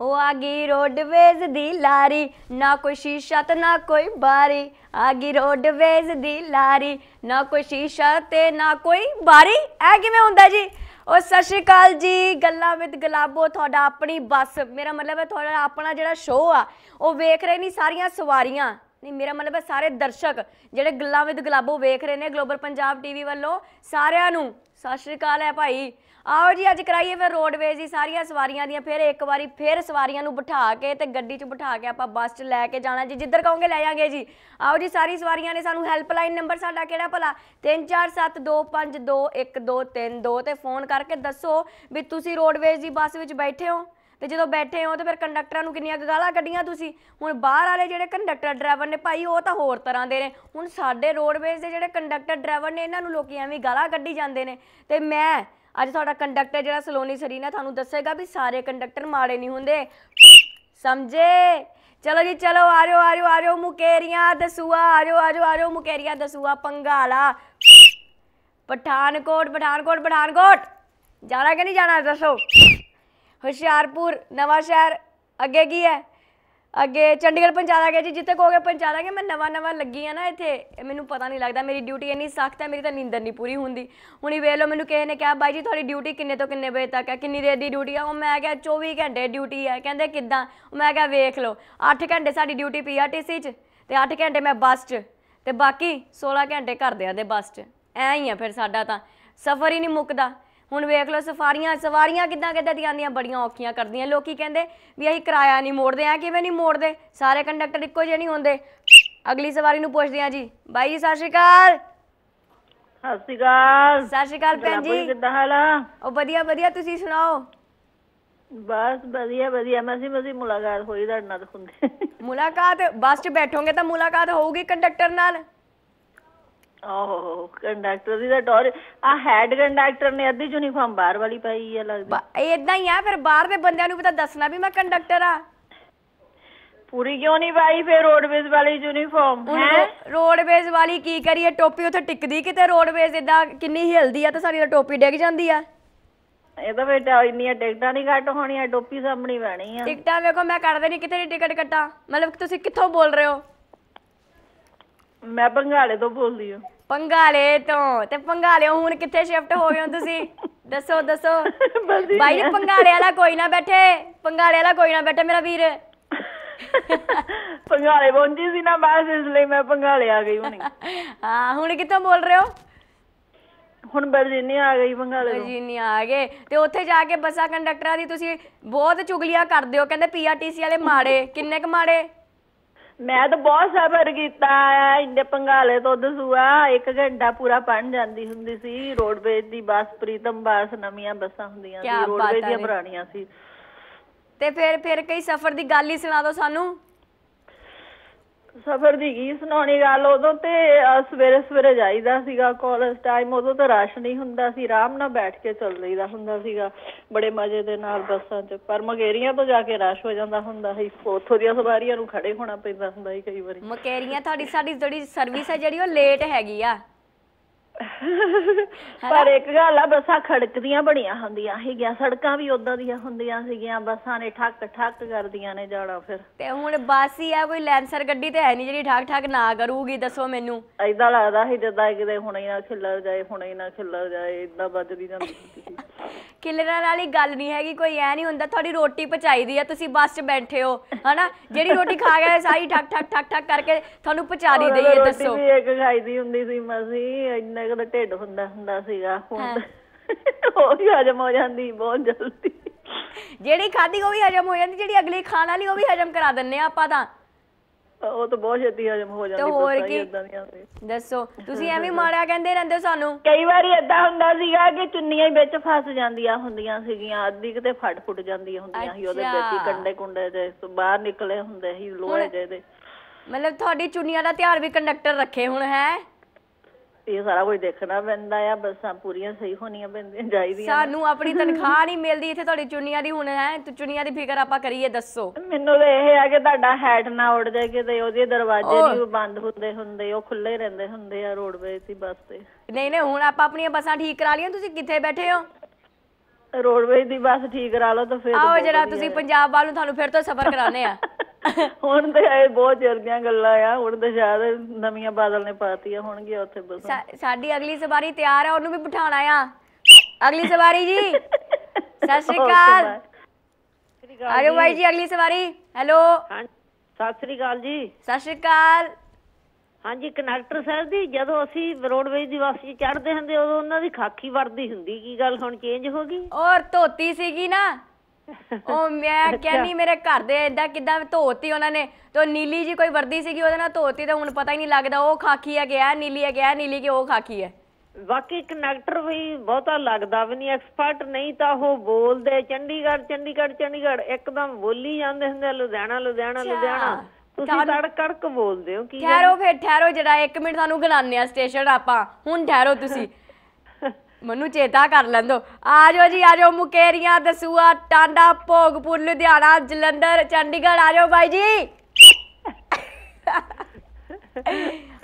ਉਹ ਆ ਗਈ ਰੋਡਵੇਜ਼ ਦੀ ਲਾਰੀ, ਨਾ ਕੋਈ ਸ਼ੀਸ਼ਾ ਤੇ ਨਾ ਕੋਈ ਬਾਰੀ। ਆ ਗਈ ਰੋਡਵੇਜ਼ ਦੀ ਲਾਰੀ, ਨਾ ਕੋਈ ਸ਼ੀਸ਼ਾ ਤੇ ਨਾ ਕੋਈ ਬਾਰੀ। ਐ ਕਿਵੇਂ ਹੁੰਦਾ ਜੀ? ਉਹ ਸਤਿ ਸ਼੍ਰੀ ਅਕਾਲ ਜੀ, ਗੱਲਾਂ ਵਿਦ ਗੁਲਾਬੋ, ਤੁਹਾਡਾ ਆਪਣੀ ਬੱਸ। ਮੇਰਾ ਮਤਲਬ ਹੈ ਤੁਹਾਡਾ ਆਪਣਾ ਜਿਹੜਾ ਸ਼ੋਅ ਆ, ਉਹ ਵੇਖ ਰਹੇ ਨਹੀਂ ਸਾਰੀਆਂ ਸਵਾਰੀਆਂ। ਨਹੀਂ, ਮੇਰਾ ਮਤਲਬ ਹੈ ਸਾਰੇ ਦਰਸ਼ਕ, ਜਿਹੜੇ ਗੱਲਾਂ ਵਿਦ ਗੁਲਾਬੋ ਵੇਖ ਰਹੇ ਨੇ ਗਲੋਬਲ ਪੰਜਾਬ ਟੀਵੀ ਵੱਲੋਂ, ਸਾਰਿਆਂ ਨੂੰ। ਸਤਿ ਸ਼੍ਰੀ ਅਕਾਲ ਹੈ ਭਾਈ। ਆਓ ਜੀ, ਅੱਜ ਕਰਾਈਏ ਫਿਰ ਰੋਡਵੇਜ਼ ਦੀ ਸਾਰੀਆਂ ਸਵਾਰੀਆਂ ਦੀਆਂ, ਫਿਰ ਇੱਕ ਵਾਰੀ ਫਿਰ ਸਵਾਰੀਆਂ ਨੂੰ ਬਿਠਾ ਕੇ ਤੇ ਗੱਡੀ 'ਚ ਬਿਠਾ ਕੇ ਆਪਾਂ ਬੱਸ 'ਚ ਲੈ ਕੇ ਜਾਣਾ ਜੀ। ਜਿੱਧਰ ਕਹੋਗੇ ਲੈ ਜਾਾਂਗੇ ਜੀ। ਆਓ ਜੀ, ਸਾਰੀ ਸਵਾਰੀਆਂ ਨੇ ਸਾਨੂੰ ਹੈਲਪਲਾਈਨ ਨੰਬਰ ਸਾਡਾ ਕਿਹੜਾ ਭਲਾ? 3472521232 ਤੇ ਫੋਨ ਕਰਕੇ ਦੱਸੋ ਵੀ ਤੁਸੀਂ ਰੋਡਵੇਜ਼ ਦੀ ਬੱਸ ਵਿੱਚ ਬੈਠੇ ਹੋ। ਤੇ ਜਦੋਂ ਬੈਠੇ ਹੋ ਤੇ ਫਿਰ ਕੰਡਕਟਰਾਂ ਨੂੰ ਕਿੰਨੀਆਂ ਕੁ ਗਾਲਾਂ ਕੱਢੀਆਂ ਤੁਸੀਂ? ਹੁਣ ਬਾਹਰ ਵਾਲੇ ਜਿਹੜੇ ਕੰਡਕਟਰ ਡਰਾਈਵਰ ਨੇ ਭਾਈ, ਉਹ ਤਾਂ ਹੋਰ ਤਰ੍ਹਾਂ ਦੇ ਨੇ। ਹੁਣ ਸਾਡੇ ਰੋਡਵੇਜ਼ ਦੇ ਜਿਹੜੇ ਕੰਡਕਟਰ ਡਰਾਈਵਰ ਨੇ, ਇਹਨਾਂ ਨੂੰ ਲੋਕੀ ਐਵੇਂ ਗਾਲਾਂ ਕੱਢੀ ਜਾਂਦੇ ਨੇ। ਤੇ ਮੈਂ ਅੱਜ ਤੁਹਾਡਾ ਕੰਡਕਟਰ ਜਿਹੜਾ ਸਲੋਨੀ ਸਰੀਨਾ ਤੁਹਾਨੂੰ ਦੱਸੇਗਾ ਵੀ ਸਾਰੇ ਕੰਡਕਟਰ ਮਾੜੇ ਨਹੀਂ ਹੁੰਦੇ। ਸਮਝੇ? ਚਲੋ ਜੀ, ਚਲੋ ਆ ਜਾਓ ਆ ਜਾਓ ਆ ਜਾਓ ਮੁਕੇਰੀਆਂ, ਦਸੂਆ ਆ ਜਾਓ ਆ ਜਾਓ ਆ ਜਾਓ ਮੁਕੇਰੀਆਂ, ਦਸੂਆ, ਪੰਗਾਲਾ। ਪਠਾਨਕੋਟ ਪਠਾਨਕੋਟ ਪਠਾਨਕੋਟ। ਜਾਣਾ ਕਿ ਨਹੀਂ ਜਾਣਾ ਦੱਸੋ? ਹੁਸ਼ਿਆਰਪੁਰ ਨਵਾਂ ਸ਼ਹਿਰ ਅੱਗੇ ਕੀ ਹੈ? ਅੱਗੇ ਚੰਡੀਗੜ੍ਹ ਪਹੁੰਚਾ ਦਾਂਗੇ ਜੀ, ਜਿੱਥੇ ਕਹੋਗੇ ਪਹੁੰਚਾ ਦਾਂਗੇ। ਮੈਂ ਨਵਾਂ ਨਵਾਂ ਲੱਗੀ ਆ ਨਾ ਇੱਥੇ। ਮੈਨੂੰ ਪਤਾ ਨਹੀਂ ਲੱਗਦਾ, ਮੇਰੀ ਡਿਊਟੀ ਇੰਨੀ ਸਖਤ ਹੈ, ਮੇਰੀ ਤਾਂ ਨੀਂਦਰ ਨਹੀਂ ਪੂਰੀ ਹੁੰਦੀ। ਹੁਣੀ ਵੇਖ ਲਓ, ਮੈਨੂੰ ਕਿਸੇ ਨੇ ਕਿਹਾ, ਬਾਈ ਜੀ, ਤੁਹਾਡੀ ਡਿਊਟੀ ਕਿੰਨੇ ਤੋਂ ਕਿੰਨੇ ਵਜੇ ਤੱਕ ਹੈ? ਕਿੰਨੀ ਦੇਰ ਦੀ ਡਿਊਟੀ ਆ? ਉਹ ਮੈਂ ਕਿਹਾ 24 ਘੰਟੇ ਡਿਊਟੀ ਹੈ। ਕਹਿੰਦੇ, ਕਿੱਦਾਂ? ਉਹ ਮੈਂ ਕਿਹਾ, ਵੇਖ ਲਓ 8 ਘੰਟੇ ਸਾਡੀ ਡਿਊਟੀ ਪੀਆਰਟੀਸੀ 'ਚ ਤੇ 8 ਘੰਟੇ ਮੈਂ ਬੱਸ 'ਚ ਤੇ ਬਾਕੀ 16 ਘੰਟੇ ਘਰਦਿਆਂ ਦੇ ਬੱਸ 'ਚ। ਐ ਹੀ ਆ ਫਿਰ ਸਾਡਾ ਤਾਂ। ਸਫ਼ਰ ਹੀ ਨਹੀਂ ਮੁੱਕਦਾ। ਹੁਣ ਵੇਖ ਲਓ ਸਫਾਰੀਆਂ ਸਵਾਰੀਆਂ ਕਿੱਦਾਂ ਕਿੱਦਾਂ ਦੀਆਂ ਆਉਂਦੀਆਂ ਬੜੀਆਂ ਔਖੀਆਂ ਕਰਦੀਆਂ। ਲੋਕੀ ਕਹਿੰਦੇ ਵੀ ਅਸੀਂ ਕਿਰਾਇਆ ਨਹੀਂ ਮੋੜਦੇ ਆ ਕਿਵੇਂ ਨਹੀਂ ਮੋੜਦੇ? ਸਾਰੇ ਕੰਡਕਟਰ ਇੱਕੋ ਜਿਹੇ ਨਹੀਂ ਹੁੰਦੇ। ਅਗਲੀ ਸਵਾਰੀ ਨੂੰ ਪੁੱਛਦੇ ਆ ਜੀ। ਬਾਈ ਜੀ ਸਤਿ ਸ਼੍ਰੀ ਅਕਾਲ। ਸਤਿ ਸ਼੍ਰੀ ਅਕਾਲ। ਸਤਿ ਸ਼੍ਰੀ ਅਕਾਲ ਭੈਣ ਜੀ। ਕਿੱਦਾਂ ਹਾਲ ਆ? ਉਹ ਵਧੀਆ ਵਧੀਆ ਤੁਸੀਂ ਸੁਣਾਓ? ਬਸ ਵਧੀਆ ਵਧੀਆ। ਮਸੀ ਮਸੀ ਮੁਲਾਕਾਤ ਹੋਈ ਤੁਹਾਡੇ ਨਾਲ ਹੁੰਦੀ। ਮੁਲਾਕਾਤ ਬੱਸ 'ਚ ਬੈਠੋਗੇ ਤਾਂ ਮੁਲਾਕਾਤ ਹੋਊਗੀ ਕੰਡਕਟਰ ਨਾਲ। ਓਹ ਕੰਡਕਟਰ ਦੀ ਤਾਂ ਟੌਰ ਆ ਹੈਡ ਕੰਡਕਟਰ ਨੇ ਅੱਧੀ ਯੂਨੀਫਾਰਮ ਬਾਹਰ ਵਾਲੀ ਪਾਈ ਆ ਲੱਗਦੀ। ਇਦਾਂ ਹੀ ਆ ਫਿਰ ਬਾਹਰ ਦੇ ਬੰਦਿਆਂ ਨੂੰ ਵੀ ਤਾਂ ਦੱਸਣਾ ਵੀ ਮੈਂ ਕੰਡਕਟਰ ਆ। ਪੂਰੀ ਕਿਉਂ ਨਹੀਂ ਪਾਈ ਫੇਰ ਰੋਡਵੇਜ਼ ਵਾਲੀ ਯੂਨੀਫਾਰਮ ਹੁਣ ਹੈ? ਰੋ- ਰੋਡਵੇਜ਼ ਵਾਲੀ ਕੀ ਕਰੀਏ ਟੋਪੀ ਉੱਥੇ ਟਿਕਦੀ ਕਿਤੇ ਰੋਡਵੇਜ਼ ਇਦਾਂ ਕਿੰਨੀ ਹਿਲਦੀ ਆ ਤੇ ਸਾਡੀ ਤਾਂ ਟੋਪੀ ਡਿੱਗ ਜਾਂਦੀ ਆ। ਇਹ ਤਾਂ ਬੇਟਾ ਇੰਨੀਆਂ ਟਿਕਟਾਂ ਨਹੀਂ ਘੱਟ ਹੋਣੀਆਂ ਟੋਪੀ ਸਾਹਮਣੀ ਪੈਣੀ ਆ। ਟਿਕਟਾਂ ਵੇਖੋ ਮੈਂ ਕੱਢਦੇ ਨਹੀਂ ਕਿਤੇ ਦੀ ਟਿਕਟ ਕੱਟਾਂ। ਮਤਲਬ ਤੁਸੀਂ ਕਿੱਥੋਂ ਬੋਲ ਰਹੇ ਹੋ? ਮੈਂ ਬੰਗਾਲੇ ਤੋਂ ਬੋਲਦੀ ਹਾਂ। ਪੰਗਾਲੇ ਤੋਂ ਤੇ ਪੰਗਾਲੇ ਹੁਣ ਕਿੱਥੇ ਸ਼ਿਫਟ ਹੋ ਗਏ ਹੋ ਤੁਸੀਂ? ਦੱਸੋ ਦੱਸੋ। ਬਾਈ ਜੀ ਪੰਗਾਲੇ ਵਾਲਾ ਕੋਈ ਨਾ ਬੈਠੇ ਪੰਗਾਲੇ ਵਾਲਾ ਕੋਈ ਨਾ ਬੈਠੇ ਮੇਰਾ ਵੀਰ। ਬੰਗਾਲੇ ਪਹੁੰਚੀ ਸੀ ਨਾ ਬਸ ਇਸ ਲਈ ਮੈਂ ਬੰਗਾਲੇ ਆ ਗਈ ਹੁਣੀ। ਹਾਂ ਹੁਣ ਕਿੱਥੋਂ ਬੋਲ ਰਹੇ ਹੋ? ਹੁਣ ਬਰਜੀਨੀਆ ਆ ਗਈ ਬੰਗਾਲੇ ਨਹੀਂ ਆ ਗਏ। ਤੇ ਉੱਥੇ ਜਾ ਕੇ ਬੱਸਾਂ ਕੰਡਕਟਰਾਂ ਦੀ ਤੁਸੀਂ ਬਹੁਤ ਚੁਗਲੀਆਂ ਕਰਦੇ ਹੋ ਕਹਿੰਦੇ ਪੀਆਰਟੀਸੀ ਵਾਲੇ ਮਾੜੇ ਕਿੰਨੇ ਕ ਮਾੜੇ? ਮੈਂ ਤਾਂ ਬਹੁਤ ਸਫ਼ਰ ਕੀਤਾ ਆ ਇੰਨੇ ਪੰਗਾਲੇ ਤੋਂ ਦਸੂਆ ਇੱਕ ਘੰਟਾ ਪੂਰਾ ਪੜਨ ਜਾਂਦੀ ਹੁੰਦੀ ਸੀ ਰੋਡਵੇਜ਼ ਦੀ ਬੱਸ ਪ੍ਰੀਤਮ ਬੱਸ ਨਵੀਆਂ ਬੱਸਾਂ ਹੁੰਦੀਆਂ ਕਿਆ ਸੀ ਰੋਡਵੇਜ਼ ਦੀਆਂ। ਪੁਰਾਣੀਆਂ ਸੀ ਤੇ ਫਿਰ ਫਿਰ ਕਈ ਸਫ਼ਰ ਦੀ ਗੱਲ ਹੀ ਸੁਣਾ ਦਿਓ ਸਾਨੂੰ ਸਫ਼ਰ ਦੀ ਕੀ ਸੁਣਾਉਣੀ ਗੱਲ? ਉਦੋਂ ਤੇ ਅਹ, ਸਵੇਰੇ ਸਵੇਰੇ ਜਾਈਦਾ ਸੀਗਾ ਕਾਲਜ ਟਾਈਮ ਉਦੋਂ ਤਾਂ ਰਸ਼ ਨਹੀਂ ਹੁੰਦਾ ਸੀ ਆਰਾਮ ਨਾਲ ਬੈਠ ਕੇ ਚੱਲ ਰਹੀਦਾ ਹੁੰਦਾ ਸੀਗਾ। ਬੜੇ ਮਜ਼ੇ ਦੇ ਨਾਲ ਬੱਸਾਂ 'ਚ ਪਰ ਮਗੇਰੀਆਂ ਤੋਂ ਜਾ ਕੇ ਰਸ਼ ਹੋ ਜਾਂਦਾ ਹੁੰਦਾ ਸੀ। ਉੱਥੋਂ ਦੀਆਂ ਸਵਾਰੀਆਂ ਨੂੰ ਖੜੇ ਹੋਣਾ ਪੈਂਦਾ ਹੁੰਦਾ ਸੀ ਕਈ ਵਾਰੀ। ਮਕੇਰੀਆਂ ਤੁਹਾਡੀ ਸਾਡੀ ਜਿਹੜੀ ਸਰਵਿਸ ਹੈ ਜਿਹੜੀ ਉਹ ਲੇਟ ਹੈਗੀ ਆ। ਪਰ ਇੱਕ ਗੱਲ ਆ ਬੱਸਾਂ ਖੜਕਦੀਆਂ ਬੜੀਆਂ ਹੁੰਦੀਆਂ ਸੀਗੀਆਂ ਸੜਕਾਂ ਵੀ ਉਦਾਂ ਦੀਆਂ ਹੁੰਦੀਆਂ ਸੀਗੀਆਂ ਬੱਸਾਂ ਨੇ ਠੱਕ ਠੱਕ ਕਰਦੀਆਂ ਨੇ ਜਾਣਾ ਫਿਰ। ਤੇ ਹੁਣ ਬੱਸ ਹੀ ਆ ਕੋਈ ਲੈਂਸਰ ਗੱਡੀ ਤੇ ਹੈ ਨਹੀਂ ਜਿਹੜੀ ਠਾਕ ਠਾਕ ਨਾ ਕਰੂਗੀ ਦੱਸੋ ਮੈਨੂੰ। ਏਦਾਂ ਲੱਗਦਾ ਸੀ ਜਿੱਦਾਂ ਕਿਤੇ ਹੁਣੇ ਨਾ ਖਿੱਲਰ ਜਾਏ ਹੁਣੇ ਨਾ ਖਿੱਲਰ ਜਾਏ ਏਦਾਂ ਵੱਜਦੀ ਜਾਂਦੀ ਸੀ। ਕਿਲਰਾਂ ਵਾਲੀ ਗੱਲ ਨਹੀਂ ਹੈਗੀ ਕੋਈ ਐ ਨਹੀਂ ਹੁੰਦਾ ਤੁਹਾਡੀ ਰੋਟੀ ਪਚਾਈਦੀ ਆ ਤੁਸੀਂ ਬੱਸ 'ਚ ਬੈਠੇ ਹੋ ਹਨਾ? ਜਿਹੜੀ ਰੋਟੀ ਖਾ ਗਏ ਸਾਰੀ ਠੱਕ ਠੱਕ ਠੱਕ ਠੱਕ ਕਰਕੇ ਤੁਹਾਨੂੰ ਪਚਾ ਦੀ ਦਈਏ ਰੋਟੀ ਦੱਸੋ। ਵੀ ਇੱਕ ਖਾਈਦੀ ਹੁੰਦੀ ਸੀ ਮਸੀ ਇੰਨਾ ਕੁ ਤਾਂ ਢਿੱਡ ਹੁੰਦਾ ਹੁੰਦਾ ਸੀਗਾ ਹੁਣ ਉਹ ਵੀ ਹਜਮ ਹੋ ਜਾਂਦੀ ਬਹੁਤ ਜਲਦੀ। ਜਿਹੜੀ ਖਾਧੀ ਉਹ ਵੀ ਹਜਮ ਹੋ ਜਾਂਦੀ ਜਿਹੜੀ ਅਗਲੀ ਖਾਣ ਵਾਲੀ ਉਹ ਵੀ ਹਜਮ ਕਰਾ ਦਿੰਨੇ ਆ ਆਪਾਂ ਤਾਂ। ਉਹ ਤਾਂ ਬਹੁਤ ਛੇਤੀ ਹਜਮ ਹੋ ਜਾਂਦੀ ਹੋਰ ਕੀ? ਦੱਸੋ ਤੁਸੀਂ ਐਵੇਂ ਮਾੜਾ ਕਹਿੰਦੇ ਰਹਿੰਦੇ ਸਾਨੂੰ? ਕਈ ਵਾਰੀ ਏਦਾਂ ਹੁੰਦਾ ਸੀਗਾ ਕਿ ਚੁੰਨੀਆਂ ਹੀ ਵਿੱਚ ਫਸ ਜਾਂਦੀਆਂ ਹੁੰਦੀਆਂ ਸੀਗੀਆਂ ਅੱਧੀ ਕਿਤੇ ਫਟ ਫੁੱਟ ਜਾਂਦੀਆਂ ਹੁੰਦੀਆਂ ਸੀ ਉਹਦੇ ਵਿੱਚ ਹੀ। ਕੰਡੇ ਕੁੰਡੇ ਦੇ ਬਾਹਰ ਨਿਕਲੇ ਹੁੰਦੇ ਸੀ ਲੋਹੇ ਜਿਹੇ ਦੇ। ਮਤਲਬ ਤੁਹਾਡੀ ਚੁੰਨੀਆਂ ਦਾ ਧਿਆਨ ਵੀ ਕੰਡਕਟਰ ਰੱਖੇ ਹੁਣ ਹੈ? ਇਹ ਸਾਰਾ ਕੁਝ ਦੇਖਣਾ ਪੈਂਦਾ ਆ ਬੱਸਾਂ ਪੂਰੀਆਂ ਸਹੀ ਹੋਣੀਆਂ ਪੈਂਦੀਆਂ ਚਾਹੀਦੀਆਂ ਸਾਨੂੰ ਆਪਣੀ ਤਨਖਾਹ ਨਹੀਂ ਮਿਲਦੀ ਇੱਥੇ ਤੁਹਾਡੀ ਚੁੰਨੀਆਂ ਦੀ ਹੁਣ ਹੈ ਤੇ ਚੁੰਨੀਆਂ ਦੀ ਫਿਕਰ ਆਪਾਂ ਕਰੀਏ ਦੱਸੋ। ਮੈਨੂੰ ਤਾਂ ਇਹ ਆ ਕਿ ਤੁਹਾਡਾ ਹੈਟ ਨਾ ਉੱਡ ਜਾਏ ਕਿਤੇ ਉਹਦੇ ਦਰਵਾਜ਼ੇ ਨਹੀਂ ਬੰਦ ਹੁੰਦੇ ਹੁੰਦੇ ਉਹ ਖੁੱਲੇ ਰਹਿੰਦੇ ਹੁੰਦੇ ਆ ਰੋਡਵੇਜ਼ ਦੀ ਬੱਸ ਤੇ। ਨਹੀਂ ਨਹੀਂ ਹੁਣ ਆਪਾਂ ਆਪਣੀਆਂ ਬੱਸਾਂ ਠੀਕ ਕਰਾ ਲਈਆਂ ਤੁਸੀਂ ਕਿੱਥੇ ਬੈਠੇ ਹੋ? ਰੋਡਵੇਜ ਦੀ ਬੱਸ ਠੀਕ ਕਰਾ ਲਓ ਤਾਂ ਫਿਰ ਆਓ ਜਰਾ ਤੁਸੀਂ ਪੰਜਾਬ ਵੱਲ ਨੂੰ ਤੁਹਾਨੂੰ ਫਿਰ ਤੋਂ ਸਫ਼ਰ ਕਰਾਣੇ ਆ। ਹੁਣ ਤੇ ਇਹ ਬਹੁਤ ਚਿਰ ਦੀਆਂ ਗੱਲਾਂ ਆ ਹੁਣ ਤੇ ਸ਼ਾਇਦ ਨਵੀਆਂ ਬਾਦਲ ਨੇ ਪਾਤੀਆਂ ਹੋਣਗੀਆਂ ਉੱਥੇ ਬੱਸਾਂ। ਸਾਡੀ ਅਗਲੀ ਸਵਾਰੀ ਤਿਆਰ ਆ ਉਹਨੂੰ ਵੀ ਬਿਠਾਣਾ ਆ। ਅਗਲੀ ਸਵਾਰੀ ਜੀ। ਸਤਿ ਸ਼੍ਰੀ ਅਕਾਲ। ਆਜੋ ਬਾਈ ਜੀ ਅਗਲੀ ਸਵਾਰੀ। ਹੈਲੋ। ਸਤਿ ਸ੍ਰੀ ਅਕਾਲ ਜੀ। ਸਤਿ ਸ਼੍ਰੀ ਅਕਾਲ। ਹਾਂਜੀ ਕੰਡਕਟਰ ਸਾਹਿਬ ਦੀ ਜਦੋਂ ਅਸੀਂ ਰੋਡਵੇਜ ਦੀ ਬੱਸ 'ਚ ਚੜ੍ਹਦੇ ਹੁੰਦੇ ਉਦੋਂ ਉਹਨਾਂ ਦੀ ਖਾਕੀ ਵਰਦੀ ਹੁੰਦੀ ਕੀ ਗੱਲ ਹੁਣ ਚੇਂਜ ਹੋ ਗਈ? ਔਰ ਧੋਤੀ ਸੀਗੀ ਨਾ। ਉਹ ਮੈਂ ਕਹਿੰਨੀ ਮੇਰੇ ਘਰ ਦੇ ਏਦਾਂ ਕਿਦਾਂ ਧੋਤੀ ਉਹਨਾਂ ਨੇ? ਤੇ ਨੀਲੀ ਜੀ ਕੋਈ ਵਰਦੀ ਸੀਗੀ ਉਹਦੇ ਨਾਲ ਧੋਤੀ ਤੇ ਹੁਣ ਪਤਾ ਹੀ ਨਹੀਂ ਲੱਗਦਾ ਉਹ ਖਾਕੀ ਹੈ ਗਿਆ ਨੀਲੀ ਹੈ ਗਿਆ ਨੀਲੀ ਕਿ ਉਹ ਖਾਕੀ ਹੈ। ਬਾਕੀ ਕੰਡਕਟਰ ਵੀ ਬਹੁਤਾ ਲੱਗਦਾ ਵੀ ਨਹੀਂ ਐਕਸਪਰਟ ਨਹੀਂ ਤਾਂ ਉਹ ਬੋਲਦੇ ਚੰਡੀਗੜ੍ਹ ਚੰਡੀਗੜ੍ਹ ਚੰਡੀਗੜ੍ਹ ਇੱਕਦਮ ਬੋਲੀ ਜਾਂਦੇ ਹੁੰਦੇ ਲੁਧਿਆਣਾ ਲੁਧਿਆਣਾ ਲੁਧਿਆਣਾ। ਤੁਸੀਂ ਤੜਕ ਕੜਕ ਬੋਲਦੇ ਹੋ ਕੀ ਠਹਿਰੋ ਫਿਰ ਠਹਿਰੋ ਜਰਾ 1 ਮਿੰਟ ਤੁਹਾਨੂੰ ਗਣਾਉਂਦੇ ਆ ਸਟੇਸ਼ਨ ਆਪਾਂ। ਹੁਣ ਠਹਿਰੋ ਤੁਸੀਂ। ਮੈਨੂੰ ਚੇਤਾ ਕਰ ਲੈਂਦੋ। ਆਜੋ ਜੀ ਆਜੋ ਮੁਕੇਰੀਆਂ ਦਸੂਆ ਟਾਂਡਾ ਭੋਗਪੁਰ ਲੁਧਿਆਣਾ ਜਲੰਧਰ ਚੰਡੀਗੜ੍ਹ ਆਜੋ ਬਾਈ ਜੀ।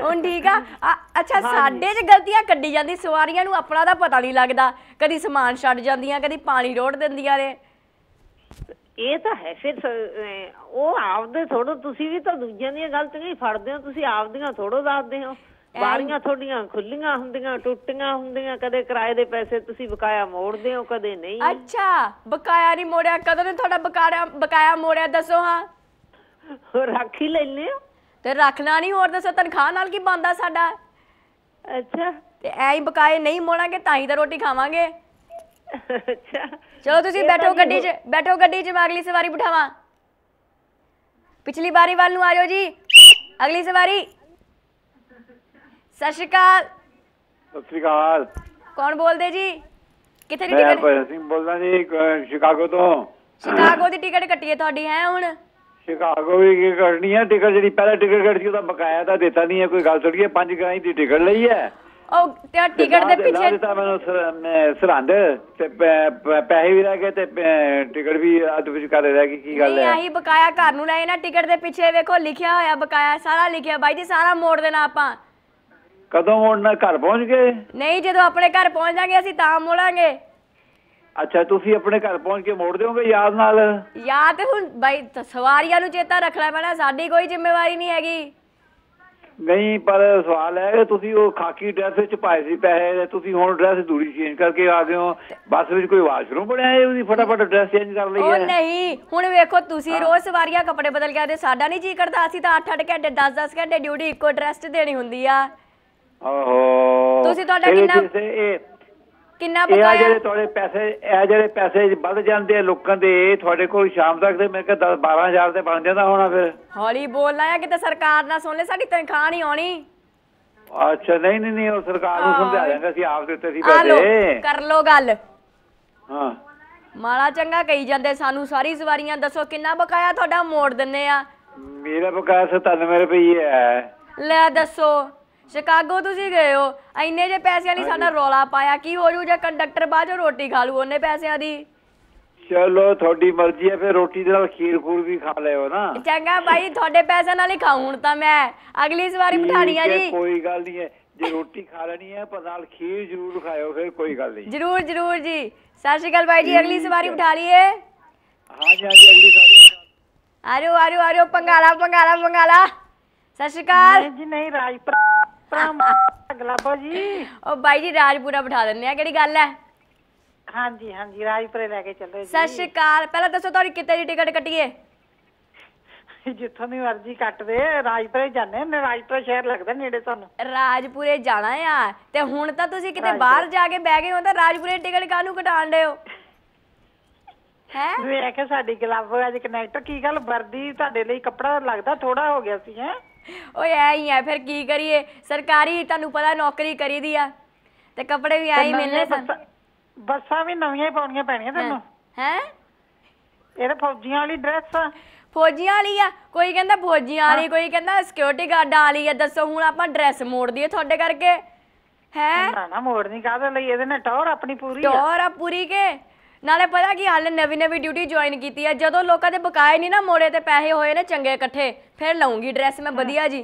ਹੁਣ ਠੀਕ ਆ। ਆ- ਅੱਛਾ ਸਾਡੇ 'ਚ ਗਲਤੀਆਂ ਕੱਢੀ ਜਾਂਦੀ ਸਵਾਰੀਆਂ ਨੂੰ ਆਪਣਾ ਤਾਂ ਪਤਾ ਨਹੀਂ ਲੱਗਦਾ। ਕਦੀ ਸਮਾਨ ਛੱਡ ਜਾਂਦੀਆਂ ਕਦੀ ਪਾਣੀ ਰੋੜ ਦਿੰਦੀਆਂ ਨੇ। ਇਹ ਤਾਂ ਹੈ ਫਿਰ ਉਹ ਆਪਦੇ ਥੋੜੋ ਤੁਸੀਂ ਵੀ ਤਾਂ ਦੂਜਿਆਂ ਦੀਆਂ ਗਲਤੀਆਂ ਹੀ ਫੜਦੇ ਹੋ ਤੁਸੀਂ ਆਪਦੀਆਂ ਥੋੜੋ ਦੱਸਦੇ ਹੋ। ਬਾਰੀਆਂ ਤੁਹਾਡੀਆਂ ਖੁੱਲੀਆਂ ਹੁੰਦੀਆਂ ਟੁੱਟੀਆਂ ਹੁੰਦੀਆਂ ਕਦੇ ਕਿਰਾਏ ਦੇ ਪੈਸੇ ਤੁਸੀਂ ਬਕਾਇਆ ਮੋੜਦੇ ਹੋ ਕਦੇ ਨਹੀਂ। ਅੱਛਾ ਬਕਾਇਆ ਨਹੀਂ ਮੋੜਿਆ ਕਦੋਂ ਨੇ ਤੁਹਾਡਾ ਬਕਾਇਆ ਬਕਾਇਆ ਮੋੜਿਆ ਦੱਸੋ ਹਾਂ। ਰੱਖ ਹੀ ਲੈਨੇ ਹੋ। ਤੇ ਰੱਖਣਾ ਨਹੀਂ ਹੋਰ ਦੱਸੋ ਤਨਖਾਹ ਨਾਲ ਕੀ ਬੰਦਾ ਸਾਡਾ? ਅੱਛਾ। ਤੇ ਐਂ ਹੀ ਬਕਾਏ ਨਹੀਂ ਮੋੜਾਂਗੇ ਤਾਂ ਹੀ ਤਾਂ ਰੋਟੀ ਖਾਵਾਂਗੇ। ਅੱਛਾ। ਚਲੋ ਤੁਸੀਂ ਬੈਠੋ ਗੱਡੀ 'ਚ ਬੈਠੋ ਗੱਡੀ 'ਚ ਮੈਂ ਅਗਲੀ ਸਵਾਰੀ ਬਿਠਾਵਾਂ। ਪਿਛਲੀ ਵਾਰੀ ਵੱਲ ਨੂੰ ਆ ਜਾਓ ਜੀ। ਅਗਲੀ ਸਵਾਰੀ। ਸਤਿ ਸ਼੍ਰੀ ਅਕਾਲ। ਸਤਿ ਸ੍ਰੀ ਅਕਾਲ। ਕੌਣ ਬੋਲਦੇ ਜੀ? ਕਿੱਥੇ ਦੀ ਮੈਂ ਟਿਕਟ ਭਜਨ ਸਿੰਘ ਬੋਲਦਾ ਜੀ ਸ਼ਿਕਾਗੋ ਤੋਂ। ਸ਼ਿਕਾਗੋ ਦੀ ਟਿਕਟ ਕੱਟੀ ਹੈ ਤੁਹਾਡੀ ਹੈ ਹੁਣ? ਸ਼ਿਕਾਗੋ ਵੀ ਕੀ ਕਰਨੀ ਹੈ ਟਿਕਟ ਜਿਹੜੀ ਪਹਿਲਾਂ ਟਿਕਟ ਕੱਟੀ ਉਹਦਾ ਬਕਾਇਆ ਤਾਂ ਦਿੱਤਾ ਨਹੀਂ ਹੈ ਕੋਈ ਗੱਲ ਥੋੜੀ ਹੈ ਪੰਜ ਗਾਈ ਦੀ ਟਿਕਟ ਲਈ ਹੈ। ਉਹ ਤੇ ਟਿਕਟ ਦੇ ਲਾ- ਲਾ ਪਿੱਛੇ ਦਿੱਤਾ ਮੈਨੂੰ ਸਰ- ਮੈਂ ਸਰਹੰਦ ਤੇ ਪੈਸੇ ਵੀ ਰਹਿ ਗਏ ਤੇ ਟਿਕਟ ਵੀ ਅੱਧ ਵਿੱਚ ਕਰ ਰਹਿ ਗਈ ਕੀ ਗੱਲ ਨਹੀਂ ਹੈ? ਆਹੀ ਬਕਾਇਆ ਘਰ ਨੂੰ ਲਏ ਨਾ ਟਿਕਟ ਦੇ ਪਿੱਛੇ ਵੇਖੋ ਲਿਖਿਆ ਹੋਇਆ ਬਕਾਇਆ ਸਾਰਾ ਲਿਖਿਆ ਬਾਈ ਜੀ ਸਾਰਾ ਮੋੜ ਦੇਣਾ ਆਪਾਂ। ਕਦੋਂ ਮੋੜਨਾ ਘਰ ਪਹੁੰਚ ਗਏ? ਨਹੀਂ ਜਦੋਂ ਆਪਣੇ ਘਰ ਪਹੁੰਚ ਜਾਾਂਗੇ ਅਸੀਂ ਤਾਂ ਮੋੜਾਂਗੇ। ਅੱਛਾ ਤੁਸੀਂ ਆਪਣੇ ਘਰ ਪਹੁੰਚ ਕੇ ਮੋੜ ਦਿਓਗੇ ਯਾਦ ਨਾਲ? ਯਾਦ ਤੇ ਹੁਣ ਬਾਈ ਸਵਾਰੀਆਂ ਨੂੰ ਚੇਤਾ ਰੱਖਣਾ ਪੈਣਾ ਸਾਡੀ ਕੋਈ ਜ਼ਿੰਮੇਵਾਰੀ ਨਹੀਂ ਹੈਗੀ। ਨਹੀਂ ਪਰ ਸਵਾਲ ਹੈ ਕਿ ਤੁਸੀਂ ਉਹ ਖਾਕੀ ਡਰੈਸ ਵਿੱਚ ਪਾਏ ਸੀ ਪੈਸੇ ਤੁਸੀਂ ਹੁਣ ਡਰੈਸ ਦੂਰੀ ਚੇਂਜ ਕਰਕੇ ਆ ਗਏ ਹੋ। ਬੱਸ ਵਿੱਚ ਕੋਈ ਵਾਸ਼ਰੂਮ ਬਣਿਆ ਹੈ ਉਹਦੀ? ਫਟਾਫਟ ਡਰੈਸ ਚੇਂਜ ਕਰ ਲਈ ਉਹ ਹੈ ਨਹੀਂ ਹੁਣ ਵੇਖੋ ਤੁਸੀਂ ਰੋਜ਼ ਸਵਾਰੀਆਂ ਕੱਪੜੇ ਬਦਲ ਕੇ ਆਦੇ ਸਾਡਾ ਨਹੀਂ ਜੀ ਕਰਦਾ ਅਸੀਂ ਤਾਂ 8-8 ਘੰਟੇ 10-10 ਘੰਟੇ ਡਿਊਟੀ ਇੱਕੋ ਡਰੈਸ 'ਚ ਦੇਣੀ ਹੁੰਦੀ ਆ। ਓਹੋ ਤੁਸੀਂ ਤੁਹਾਡਾ ਕਿੰਨਾ- ਇਹ ਜਿਹੜੇ ਤੁਹਾਡੇ ਪੈਸੇ ਇਹ ਜਿਹੜੇ ਪੈਸੇ ਵੱਧ ਜਾਂਦੇ ਆ ਲੋਕਾਂ ਦੇ ਤੁਹਾਡੇ ਕੋਲ ਸ਼ਾਮ ਤੱਕ ਤੇ ਮੇਰੇ ਕੋਲ 10 12000 ਤੇ ਬਣ ਜਾਂਦਾ ਹੋਣਾ ਫਿਰ। ਹੌਲੀ ਬੋਲਣਾ ਆ ਕਿਤੇ ਸਰਕਾਰ ਨਾ ਸੁਣ ਲੈ ਸਾਡੀ ਤਨਖਾਹ ਨਹੀਂ ਆਉਣੀ। ਅੱਛਾ ਨਹੀਂ ਨਹੀਂ ਨਹੀਂ ਉਹ ਸਰਕਾਰ ਨੂੰ ਸਮਝਾ ਦਿਆਂਗੇ ਅਸੀਂ ਆਪ ਦਿੱਤੇ ਸੀ ਆ ਲੋ ਪੈਸੇ। ਕਰ ਲੋ ਗੱਲ। ਹਾਂ। ਮਾੜਾ ਚੰਗਾ ਕਹੀ ਜਾਂਦੇ ਸਾਨੂੰ ਸਾਰੀ ਸਵਾਰੀਆਂ ਦੱਸੋ ਕਿੰਨਾ ਬਕਾਇਆ ਤੁਹਾਡਾ ਮੋੜ ਦਿੰਨੇ ਆ? ਮੇਰਾ ਬਕਾਇਆ 97 ਰੁਪਏ ਹੈ। ਲੈ ਦੱਸੋ। ਸ਼ਿਕਾਗੋ ਤੁਸੀਂ ਗਏ ਹੋ? ਇੰਨੇ ਜੇ ਪੈਸਿਆਂ ਲਈ ਸਾਡਾ ਰੌਲਾ ਪਾਇਆ ਕੀ ਹੋ ਜੂ? ਜੇ ਕੰਡਕਟਰ ਬਾਅਦ ਰੋਟੀ ਖਾ ਲੂ ਉਹਨੇ ਪੈਸਿਆਂ ਦੀ? ਚਲੋ ਤੁਹਾਡੀ ਮਰਜ਼ੀ ਹੈ ਫਿਰ ਰੋਟੀ ਦੇ ਨਾਲ ਖੀਰ ਖੂਰ ਵੀ ਖਾ ਲਿਓ ਨਾ। ਚੰਗਾ ਬਾਈ ਤੁਹਾਡੇ ਪੈਸਿਆਂ ਨਾਲ ਹੀ ਖਾਊਂ ਹੁਣ ਤਾਂ ਮੈਂ। ਅਗਲੀ ਸਵਾਰੀ ਬਿਠਾਣੀ ਆ ਠੀਕ ਹੈ, ਜੀ। ਕੋਈ ਗੱਲ ਨਹੀਂ ਹੈ। ਜੇ ਰੋਟੀ ਖਾ ਲੈਣੀ ਹੈ ਪਰ ਨਾਲ ਖੀਰ ਜ਼ਰੂਰ ਖਾਇਓ ਫਿਰ ਕੋਈ ਗੱਲ ਨਹੀਂ। ਜਰੂਰ ਜਰੂਰ ਜੀ। ਸਤਿ ਸ਼੍ਰੀ ਅਕਾਲ ਬਾਈ ਜੀ ਅਗਲੀ ਸਵਾਰੀ ਬਿਠਾ ਲਈਏ। ਹਾਂਜੀ ਹਾਂਜੀ ਅਗਲੀ ਸਾਰੀ ਆਜੋ ਆਜੋ ਆਜੋ ਪੰਗਾਲਾ ਪੰਗਾਲਾ ਪੰਗਾਲਾ। ਸਤਿ ਸ਼੍ਰੀ ਅਕਾਲ। ਜੀ ਨਹੀਂ ਗਲਾਬਾ ਜੀ। ਉਹ ਬਾਈ ਜੀ ਰਾਜਪੁਰਾ ਬਿਠਾ ਦਿੰਦੇ ਆ ਕਿਹੜੀ ਗੱਲ ਹੈ? ਹਾਂਜੀ ਹਾਂਜੀ ਰਾਜਪੁਰੇ ਲੈ ਕੇ ਚੱਲੋ ਸਤਿ ਸ਼੍ਰੀ ਅਕਾਲ। ਪਹਿਲਾਂ ਦੱਸੋ ਤੁਹਾਡੀ ਕਿੱਥੇ ਦੀ ਟਿਕਟ ਕੱਟੀਏ? ਜੀ ਜਿੱਥੋਂ ਦੀ ਮਰਜ਼ੀ ਕੱਟ ਦੇ ਰਾਜਪੁਰੇ ਜਾਂਦੇ ਨੇ ਰਾਜਪੁਰਾ ਸ਼ਹਿਰ ਲੱਗਦਾ ਨੇੜੇ ਤੁਹਾਨੂੰ। ਰਾਜਪੁਰੇ ਜਾਣਾ ਆ ਤੇ ਹੁਣ ਤਾਂ ਤੁਸੀਂ ਕਿਤੇ ਬਾਹਰ ਜਾ ਕੇ ਬਹਿ ਗਏ ਹੋ ਤਾਂ ਰਾਜਪੁਰੇ ਟਿਕਟ ਕਾਹਨੂੰ ਕਟਾਣ ਡਏ ਹੋ? ਹੈ? ਵੇਖ ਸਾਡੀ ਗਲਾਬੋ ਅੱਜ ਕਨੈਕਟਰ ਕੀ ਗੱਲ ਵਰਦੀ ਤੁਹਾਡੇ ਲਈ ਕੱਪੜਾ ਲੱਗਦਾ ਥੋੜਾ ਹੋ ਗਿਆ ਸੀ ਹੈ? ਓਏ ਐ ਹੀ ਆ ਫਿਰ ਕੀ ਕਰੀਏ? ਸਰਕਾਰੀ ਤੁਹਾਨੂੰ ਪਤਾ ਨੌਕਰੀ ਕਰੀਦੀ ਆ। ਤੇ ਕੱਪੜੇ ਵੀ ਐ ਹੀ ਮਿਲਨੇ ਸਨ ਬੱਸਾਂ ਵੀ ਨਵੀਆਂ ਹੀ ਪਾਉਣੀਆਂ ਪੈਣੀਆਂ ਤੁਹਾਨੂੰ ਹੈ? ਇਹ ਤਾਂ ਫੌਜੀਆਂ ਵਾਲੀ ਡਰੈਸ ਆ। ਫੌਜੀਆਂ ਵਾਲੀ ਆ? ਕੋਈ ਕਹਿੰਦਾ ਫੌਜੀਆਂ ਵਾਲੀ ਕੋਈ ਕਹਿੰਦਾ ਸਿਕਿਉਰਿਟੀ ਗਾਰਡਾਂ ਵਾਲੀ ਆ। ਦੱਸੋ ਹੁਣ ਆਪਾਂ ਡਰੈਸ ਮੋੜ ਦਈਏ ਤੁਹਾਡੇ ਕਰਕੇ। ਹੈ? ਨਾ ਨਾ ਮੋੜਨੀ ਕਾਹਦੇ ਲਈ? ਇਹਦੇ ਨਾਲ ਟੌਰ ਆਪਣੀ ਪੂਰੀ ਆ। ਟੋਰ ਆ ਪੂਰੀ ਕੇ। ਨਾਲੇ ਪਤਾ ਕੀ ਹਾਲੇ ਨਵੀਂ ਨਵੀਂ ਡਿਊਟੀ ਜੁਆਇਨ ਕੀਤੀ ਆ। ਜਦੋਂ ਲੋਕਾਂ ਦੇ ਬਕਾਏ ਨਹੀਂ ਨਾ ਮੋੜੇ ਤੇ ਪੈਸੇ ਹੋਏ ਨੇ ਚੰਗੇ ਇਕੱਠੇ ਫਿਰ ਲਵਾਂਗੀ ਡਰੈਸ ਮੈਂ ਵਧੀਆ ਜੀ।